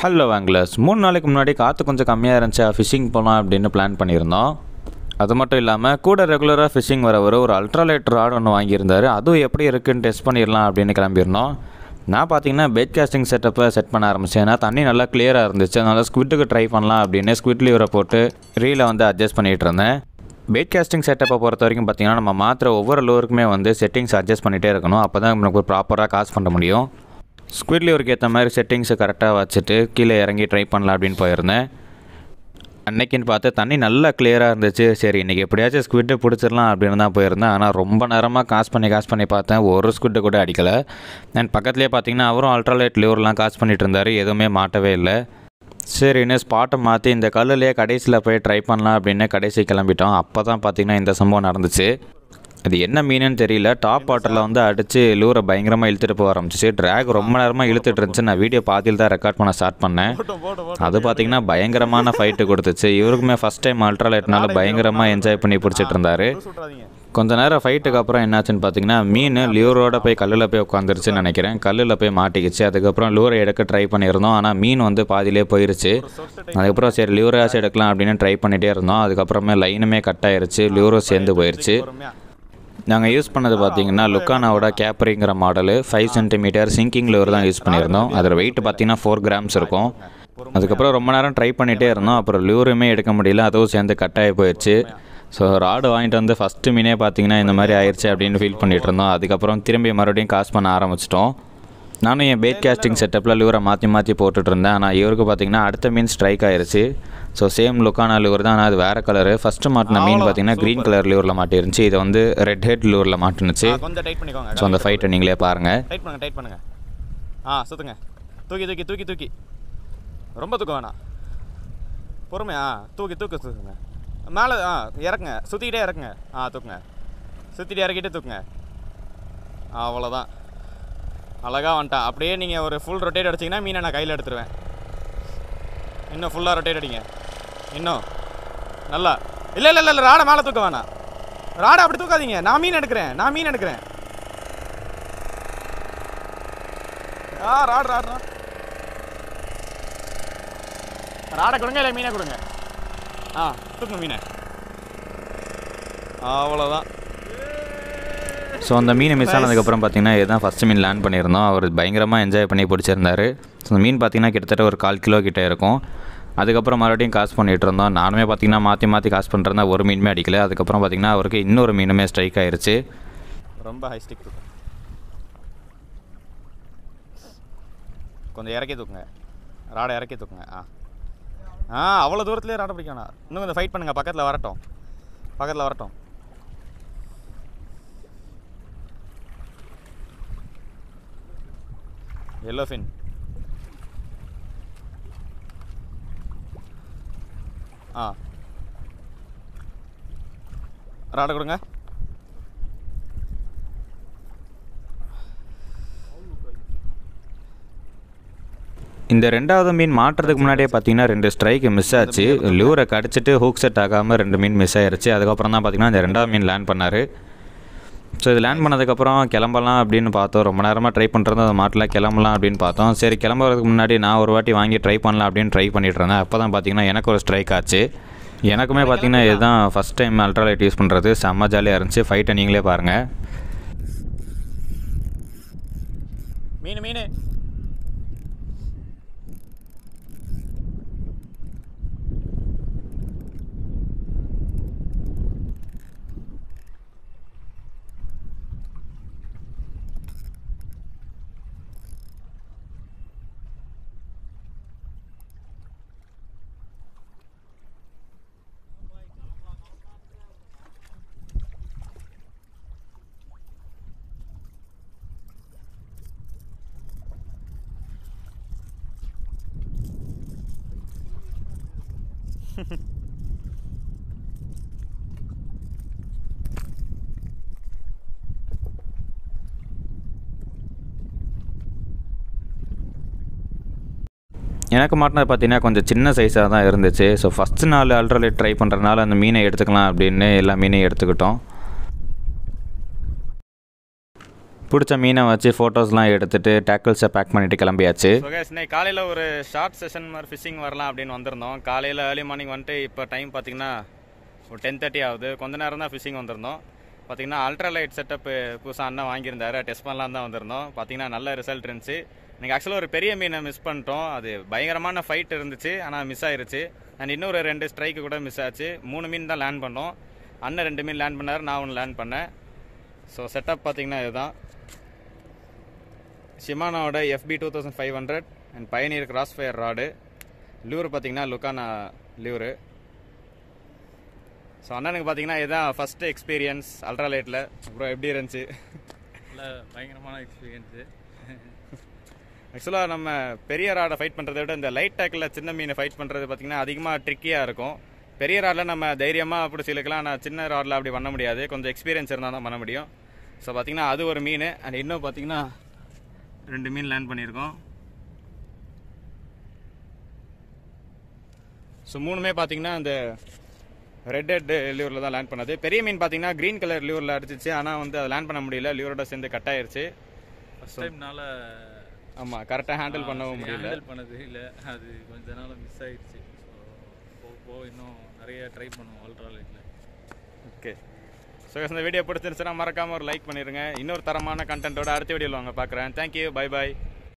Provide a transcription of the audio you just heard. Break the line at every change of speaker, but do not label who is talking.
Hello anglers மூணு நாளைக்கு முன்னாடி காற்று கொஞ்சம் கம்மியாக இருந்துச்சு. ஃபிஷிங் போகலாம் அப்படின்னு பிளான் பண்ணியிருந்தோம். அது மட்டும் இல்லாமல் கூட ரெகுலராக ஃபிஷிங் வரவர் ஒரு அல்ட்ராலைட் ராட் ஒன்று வாங்கியிருந்தார். அதுவும் எப்படி இருக்குன்னு டெஸ்ட் பண்ணிடலாம் அப்படின்னு கிளம்பியிருந்தோம். நான் பார்த்தீங்கன்னா பெட் காஸ்டிங் செட்டப்பை செட் பண்ண ஆரம்பித்தேன் ஏன்னா தண்ணி நல்லா கிளியராக இருந்துச்சு. அதனால் ஸ்குவிட்டுக்கு ட்ரை பண்ணலாம் அப்படின்னு ஸ்குவிட் லீவரை போட்டு ரீலை வந்து அட்ஜஸ்ட் பண்ணிகிட்டு இருந்தேன். பெட் காஸ்டிங் செட்டப்பை பொறுத்த வரைக்கும் பார்த்தீங்கன்னா நம்ம மாத்திர ஒவ்வொரு லோருக்குமே வந்து செட்டிங்ஸ் அட்ஜஸ்ட் பண்ணிகிட்டே இருக்கணும். அப்போ தான் நமக்கு ப்ராப்பராக காசு பண்ண முடியும். ஸ்குவிட் லிவருக்கு ஏற்ற மாதிரி செட்டிங்ஸை கரெக்டாக வச்சுட்டு கீழே இறங்கி ட்ரை பண்ணலாம் அப்படின்னு போயிருந்தேன். அன்னைக்குன்னு பார்த்து தண்ணி நல்லா கிளியராக இருந்துச்சு. சரி இன்றைக்கி எப்படியாச்சும் ஸ்குவிட்டு பிடிச்சிடலாம் அப்படின்னு தான் போயிருந்தேன். ஆனால் ரொம்ப நேரமாக காசு பண்ணி காசு பண்ணி பார்த்தேன். ஒரு ஸ்குவிட்டை கூட அடிக்கலை. அண்ட் பக்கத்துலேயே பார்த்தீங்கன்னா அவரும் அல்ட்ராலைட் லிவர்லாம் காசு பண்ணிட்டு இருந்தார். எதுவுமே மாட்டவே இல்லை. சரி இன்னும் ஸ்பாட்டை மாற்றி இந்த கல்லுலேயே கடைசியில் போய் ட்ரை பண்ணலாம் அப்படின்னு கடைசி கிளம்பிட்டோம். அப்போ தான் பார்த்தீங்கன்னா இந்த சம்பவம் நடந்துச்சு. அது என்ன மீனுன்னு தெரியல. டாப் வாட்டரில் வந்து அடித்து லூரை பயங்கரமாக இழுத்துட்டு போக ஆரம்பிச்சிச்சு. ட்ராக் ரொம்ப நேரமாக இழுத்துட்டு இருந்துச்சு. நான் வீடியோ பாதியில் தான் ரெக்கார்ட் பண்ண ஸ்டார்ட் பண்ணேன். அது பார்த்தீங்கன்னா பயங்கரமான ஃபைட்டு கொடுத்துச்சு. இவருக்குமே ஃபஸ்ட் டைம் அல்ட்ராலைட்னால பயங்கரமாக என்ஜாய் பண்ணி பிடிச்சிட்டு இருந்தாரு. கொஞ்ச நேரம் ஃபைட்டுக்கு அப்புறம் என்னாச்சுன்னு பார்த்தீங்கன்னா மீன் லியூரோட போய் கல்லில் போய் உட்காந்துருச்சுன்னு நினைக்கிறேன். கல்லில் போய் மாட்டிக்கிச்சு. அதுக்கப்புறம் லூரை எடுக்க ட்ரை பண்ணியிருந்தோம். ஆனால் மீன் வந்து பாதியிலே போயிருச்சு. அதுக்கப்புறம் சரி லியூராஸ் எடுக்கலாம் அப்படின்னு ட்ரை பண்ணிகிட்டே இருந்தோம். அதுக்கப்புறமே லைனுமே கட் ஆயிருச்சு. லியூரோ சேர்ந்து போயிருச்சு. நாங்கள் யூஸ் பண்ணது பார்த்தீங்கன்னா லுக்கானாவோட கேப்பரிங்கிற model five centimetre sinking lure தான் யூஸ் பண்ணியிருந்தோம். அதோட வெயிட் பார்த்தீங்கன்னா ஃபோர் கிராம்ஸ் இருக்கும். அதுக்கப்புறம் ரொம்ப நேரம் ட்ரை பண்ணிகிட்டே இருந்தோம். அப்புறம் லியூருமே எடுக்க முடியல. அதுவும் சேர்ந்து கட் ஆகி போயிடுச்சு. ஸோ ராடு வாங்கிட்டு வந்து ஃபஸ்ட்டு மீனே பார்த்தீங்கன்னா இந்த மாதிரி ஆயிடுச்சு அப்படின்னு ஃபீல் பண்ணிட்டு இருந்தோம். அதுக்கப்புறம் திரும்பி மறுபடியும் காசு பண்ண ஆரம்பிச்சிட்டோம். நானும் என் பேட் கேஸ்டிங் செட்டப்பில் லியூரை மாற்றி மாற்றி போட்டுட்டு இருந்தேன் ஆனால் இவருக்கு பார்த்தீங்கன்னா அடுத்த மீன் ஸ்ட்ரைக் ஆயிருச்சு. ஸோ சேம் லுக்கான லியூர் தான். ஆனால் அது வேறு கலரு ஃபஸ்ட்டு மாட்டின மீன் பார்த்தீங்கன்னா க்ரீன் கலர் லியூரில் மாட்டிருந்துச்சு. இது வந்து ரெட் ஹெட் லியூரில் மாட்டுனுச்சு.
கொஞ்சம் டைட் பண்ணிக்கோங்க.
ஸோ அந்த ஃபைட்டை நீங்களே பாருங்கள்
டைட் பண்ணுங்க டைட் பண்ணுங்க. ஆ சுத்துங்க. தூக்கி தூக்கி தூக்கி தூக்கி. ரொம்ப தூக்க வேணாம். பொறுமையா? தூக்கி தூக்கு தூக்குங்க மேலே ஆ இறக்குங்க. சுற்றிக்கிட்டே இறக்குங்க. ஆ தூக்குங்க. சுற்றிட்டு இறக்கிட்டு தூக்குங்க. அவ்வளோதான் அழகாக வந்துட்டான் அப்படியே நீங்கள் ஒரு ஃபுல் ரொட்டேட் அடிச்சிங்கன்னா மீனை நான் கையில் எடுத்துருவேன். இன்னும் ஃபுல்லாக ரொட்டேட் அடிங்க. இன்னும். நல்லா. இல்லை இல்லை இல்லை இல்லை ராடை மேலே தூக்க வேணாம். ராடை அப்படி தூக்காதீங்க. நான் மீன் எடுக்கிறேன். நான் மீன் எடுக்கிறேன். ஆ ராடு ராடு ராடு. ராடை கொடுங்க இல்லை மீனை கொடுங்க. ஆ தூக்குங்க மீனை. அவ்வளோதான்
ஸோ அந்த மீன் மிஸ் ஆனதுக்கப்புறம் பார்த்தீங்கன்னா இதுதான் ஃபஸ்ட் மீன் லேண்ட் பண்ணியிருந்தோம். அவர் பயங்கரமாக என்ஜாய் பண்ணி பிடிச்சிருந்தாரு. ஸோ அந்த மீன் பார்த்தீங்கன்னா கிட்டத்தட்ட ஒரு கால் கிலோ கிட்டே இருக்கும். அதுக்கப்புறம் மறுபடியும் காசு பண்ணிகிட்டு இருந்தோம். நானுமே பார்த்தீங்கன்னா மாற்றி மாற்றி காசு பண்ணுறதா ஒரு மீனுமே அடிக்கல. அதுக்கப்புறம் பார்த்தீங்கன்னா அவருக்கு இன்னொரு மீனுமே ஸ்ட்ரைக் ஆயிடுச்சு
ரொம்ப ஹை ஸ்டிக் கொஞ்சம் இறக்கி தூக்குங்க. ராடை இறக்கி தூக்குங்க. ஆ. ஆ அவ்வளோ தூரத்துலேயே ராடை பிடிக்கணும் இன்னும் கொஞ்சம் ஃபைட் பண்ணுங்கள் பக்கத்தில் வரட்டும். பக்கத்தில் வரட்டும். எல்லோ ஃபின் ஆ ராடை கொடுங்க
இந்த ரெண்டாவது மீன் மாட்டுறதுக்கு முன்னாடியே பார்த்தீங்கன்னா ரெண்டு ஸ்ட்ரைக்கு மிஸ் ஆச்சு. லூரை கடிச்சிட்டு ஹூக் செட் ஆகாமல் ரெண்டு மீன் மிஸ் ஆயிருச்சு. அதுக்கப்புறம் தான் பார்த்தீங்கன்னா இந்த ரெண்டாவது மீன் லேண்ட் பண்ணார். ஸோ இது லேண்ட் பண்ணதுக்கப்புறம் கிளம்பலாம் அப்படின்னு பார்த்தோம். ரொம்ப நேரமாக ட்ரை பண்ணுறது அந்த மாட்டில். கிளம்பலாம் அப்படின்னு பார்த்தோம். சரி கிளம்புறதுக்கு முன்னாடி நான் ஒரு வாட்டி வாங்கி ட்ரை பண்ணலாம் அப்படின்னு ட்ரை பண்ணிட்டு இருந்தேன். அப்போ தான் பார்த்தீங்கன்னா எனக்கு ஒரு ஸ்ட்ரைக் ஆச்சு. எனக்குமே பார்த்தீங்கன்னா இதுதான் ஃபஸ்ட் டைம் அல்ட்ராலைட் யூஸ் பண்ணுறது செம்ம ஜாலியாக இருந்துச்சு. ஃபைட்டை நீங்களே பாருங்கள்
மீன் மீன்.
எனக்கு மாட்டினது பார்த்தீங்கன்னா கொஞ்சம் சின்ன சைஸாக தான் இருந்துச்சு. ஸோ ஃபஸ்ட்டு நாள் அல்ட்ராலைட் ட்ரை பண்ணுறதுனால அந்த மீனை எடுத்துக்கலாம் அப்படின்னு எல்லா மீனையும் எடுத்துக்கிட்டோம். பிடிச்ச மீனை வச்சு ஃபோட்டோஸ்லாம் எடுத்துகிட்டு டேக்கிள்ஸை பேக் பண்ணிவிட்டு கிளம்பியாச்சு.
இன்னைக்கு காலையில் ஒரு ஷார்ட் செஷன் மாதிரி ஃபிஷிங் வரலாம் அப்படின்னு வந்திருந்தோம். காலையில் ஏர்லி மார்னிங் வந்துட்டு இப்போ டைம் பார்த்தீங்கன்னா ஒரு டென் தேர்ட்டி ஆகுது. கொஞ்ச நேரம் தான் ஃபிஷிங் வந்திருந்தோம். பார்த்தீங்கன்னா அல்ட்ரா லைட் செட்டப் புதுசாக அண்ணன் வாங்கியிருந்தாரு. டெஸ்ட் பண்ணலாம் தான் வந்திருந்தோம். பார்த்தீங்கன்னா நல்ல ரிசல்ட் இருந்துச்சு. எனக்கு ஆக்சுவலாக ஒரு பெரிய மீனை மிஸ் பண்ணிட்டோம். அது பயங்கரமான ஃபைட் இருந்துச்சு. ஆனால் மிஸ் ஆயிருச்சு. அண்ட் இன்னொரு ரெண்டு ஸ்ட்ரைக்கு கூட மிஸ் ஆச்சு. மூணு மீன் தான் லேண்ட் பண்ணோம். அண்ணன் ரெண்டு மீன் லேண்ட் பண்ணார். நான் ஒன்று லேண்ட் பண்ணேன். ஸோ செட்டப் பார்த்தீங்கன்னா இதுதான். ஷிமானோட எஃபி two thousand five hundred and Pioneer Cross Fire rod lure பார்த்தீங்கன்னா லுக்கானா லியூரு ஸோ அண்ணனுக்கு பார்த்தீங்கன்னா இதுதான் ஃபஸ்ட்டு எக்ஸ்பீரியன்ஸ் அல்ட்ராலைட்டில் அப்புறம் எப்படி இருந்துச்சு?
நல்ல பயங்கரமான எக்ஸ்பீரியன்ஸு
ஆக்சுவலாக நம்ம பெரிய ராடை ஃபைட் பண்ணுறதை விட இந்த லைட் டேக்கில் சின்ன மீனை ஃபைட் பண்ணுறது பார்த்தீங்கன்னா அதிகமாக ட்ரிக்கியாக இருக்கும். பெரிய ராடில் நம்ம தைரியமாக அப்படி சிலுக்கலாம். ஆனால் சின்ன ராடில் அப்படி பண்ண முடியாது. கொஞ்சம் எக்ஸ்பீரியன்ஸ் இருந்தால் தான் பண்ண முடியும். ஸோ பார்த்தீங்கன்னா அது ஒரு மீன். அண்ட் இன்னும் பார்த்தீங்கன்னா ரெண்டு மீன் லேண்ட் பண்ணியிருக்கோம். ஸோ மூணுமே பார்த்தீங்கன்னா அந்த ரெட் ஹெட் லியூரில் தான் லேண்ட் பண்ணது. பெரிய மீன் பார்த்தீங்கன்னா க்ரீன் கலர் லியூரில் அடிச்சிச்சு. ஆனால் வந்து அதை லேண்ட் பண்ண முடியல. லியூரோட சேர்ந்து கட் ஆயிருச்சு.
ஃபர்ஸ்ட் டைம்னால
ஆமாம் கரெக்டாக ஹேண்டில் பண்ணவும் முடியல.
ஹேண்டில் பண்ணது இல்லை. அது கொஞ்ச நாள் மிஸ் ஆயிடுச்சு போக போக இன்னும் நிறைய ட்ரை பண்ணுவோம் அல்ட்ரா லைட்டில்
ஓகே ஸோ இந்த வீடியோ பிடிச்சிருந்துச்சுன்னா மறக்காமல் ஒரு லைக் பண்ணிடுங்க இன்னொரு தரமான கண்டென்ட்டோட அடுத்த வீடியோவில் வாங்க பார்க்குறேன். Thank you bye bye